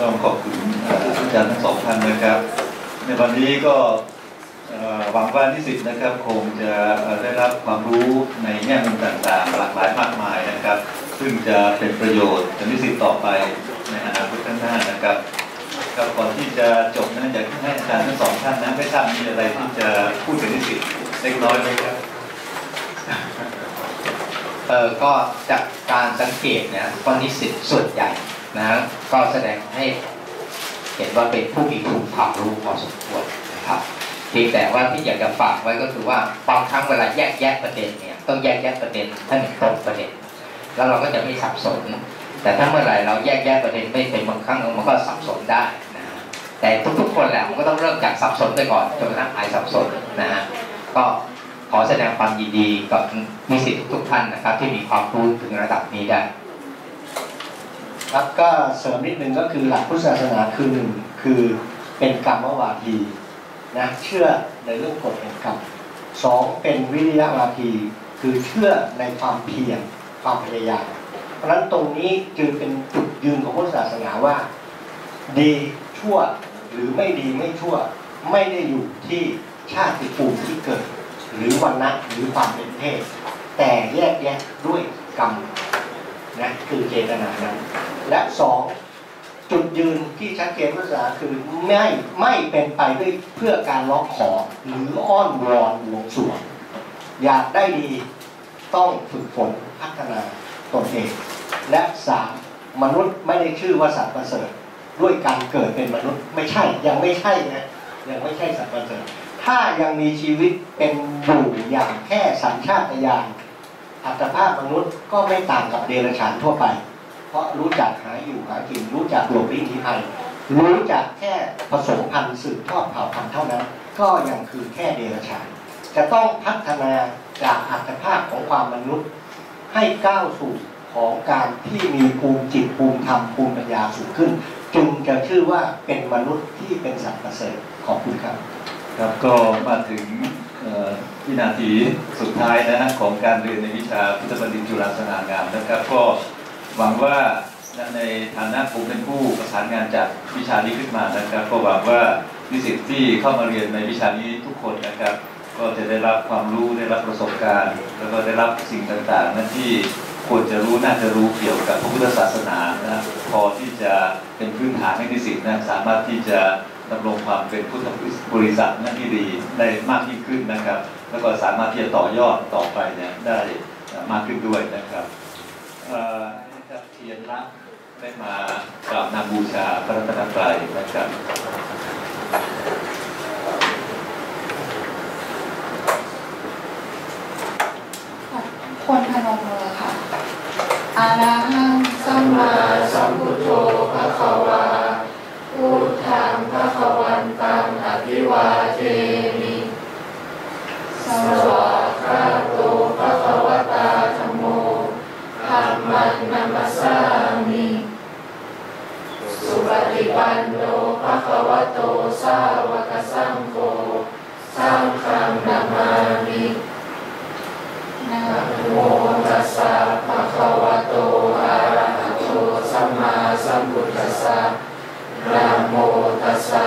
ต้องขอบคุณอาจารย์ทั้งสองท่านนะครับ ในวันนี้ก็หวังว่านิสิตนะครับคงจะได้รับความรู้ในแง่มุมต่างๆ หลากหลายมากมายนะครับ ซึ่งจะเป็นประโยชน์กับนิสิตต่อไปในอนาคตข้างหน้านะครับครับก่อนที่จะจบนะอยากให้อาจารย์ทั้งสองท่านนะไม่ทราบมีอะไรที่จะพูดถึงนิสิตเล็กน้อยไหมครับเออก็จากการสังเกตเนี่ยก็นิสิตส่วนใหญ่ นะก็แสดงให้เห็นว่าเป็นผู้มีภูมิความรู้พอสมควรนะครับเพียงแต่ว่าที่อยากจะฝากไว้ก็คือว่าบางครั้งเวลาแยกแยะประเด็นเนี่ยต้องแยกแยะประเด็นท่านตรงประเด็น แล้วเราก็จะไม่สับสน แต่ถ้าเมื่อไหร่เราแยกแยะประเด็นไม่เป็นบางครั้งมันก็สับสนได้นะแต่ทุกๆคนแหละมันก็ต้องเริ่มจากสับสนไปก่อนจนกระทั่งหายสับสนนะฮะก็ขอแสดงความยินดีกับมิสิตทุกท่านนะครับ ที่มีความรู้ถึงระดับนี้ได้ ครับก็เสริมนิดนึงก็คือหลักพุทธศาสนาคือหนึ่งคือเป็นกรรมวาทีนะเชื่อในเรื่องกฎแห่งกรรมสองเป็นวิริยะวาทีคือเชื่อในความเพียรความพยายามเพราะฉะนั้นตรงนี้จึงเป็นจุดยืนของพุทธศาสนาว่า ดีชั่วหรือไม่ดีไม่ชั่วไม่ได้อยู่ที่ชาติภูมิที่เกิด หรือวันนะหรือความเป็นเพศแต่แยกแยะด้วยกรรม นะคือเจตนานั้น และสองจุดยืนที่ชัดเจนภาษาคือไม่ไม่เป็นไปด้วยเพื่อการร้องขอหรืออ้อนวอนหวงสวงอยากได้ดีต้องฝึกฝนพัฒนาตนเอง และสามมนุษย์ไม่ได้ชื่อว่าสัตว์ประเสริฐด้วยการเกิดเป็นมนุษย์ไม่ใช่ยังไม่ใช่นะยังไม่ใช่สัตว์ประเสริฐถ้ายังมีชีวิตเป็นอยู่อย่างแค่สัญชาตญาณ อัตภาพมนุษย์ก็ไม่ต่างกับเดรัจฉานทั่วไป เพราะรู้จักหาอยู่หากินรู้จักหลบลี้หนีภัยรู้จักแค่ผสมพันธุ์สืบทอดเผ่าพันธุ์เท่านั้น ก็ยังคือแค่เดรัจฉาน จะต้องพัฒนาจากอัตภาพของความมนุษย์ ให้ก้าวสู่ของการที่มีภูมิจิตภูมิธรรมภูมิปัญญาสูงขึ้น จึงจะชื่อว่าเป็นมนุษย์ที่เป็นสัตว์ประเสริฐขอบคุณครับ ครับก็มาถึง วินาทีสุดท้ายนะของการเรียนในวิชาพุทธบัณฑิตจุฬาสง่างามนะครับ ก็หวังว่าในฐานะผมเป็นผู้ประสานงานจากวิชานี้ขึ้นมานะครับ ก็หวังว่านิสิตที่เข้ามาเรียนในวิชานี้ทุกคนนะครับ ก็จะได้รับความรู้ได้รับประสบการณ์ แล้วก็ได้รับสิ่งต่างๆนั่นที่ควรจะรู้น่าจะรู้เกี่ยวกับพระพุทธศาสนานะพอที่จะเป็นพื้นฐานให้นิสิตนะสามารถที่จะ ดำรงความเป็นพุทธบริษัทนั่นที่ดีได้มากยิ่งขึ้นนะครับ แล้วก็สามารถที่จะต่อยอดต่อไปเนี่ยได้มากขึ้นด้วยนะครับเทียนรักได้มากราบนำบูชาพระรัตนตรัยนะครับคนพนมมือค่ะอาระหังสัมมาสัมพุทโธภะคะวา วาเทมิสวากาโตภะคะวตาธรรมโมธรรมันนัมสามิสุปฏิปันโนภะคะวะโตสาวกสังโฆสังฆังนามามินะโมตัสสะภะคะวะโตอะระหะโตสัมมาสัมพุทธัสสะนะโมตัสสะ